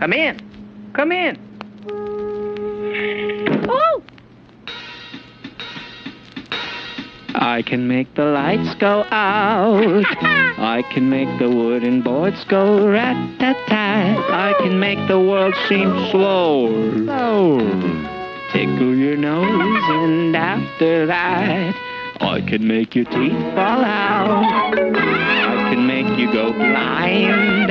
Come in. Come in. Oh! I can make the lights go out. I can make the wooden boards go rat-tat-tat. I can make the world seem slow. Slow. Tickle your nose and after that, I can make your teeth fall out. I can make you go blind